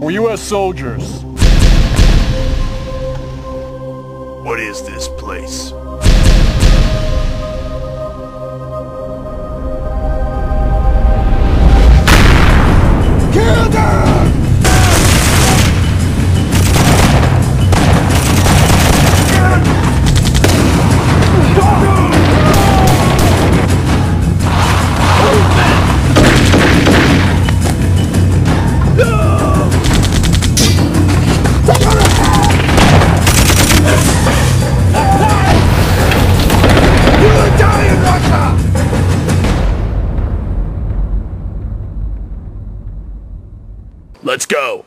We're U.S. soldiers. What is this place? Let's go!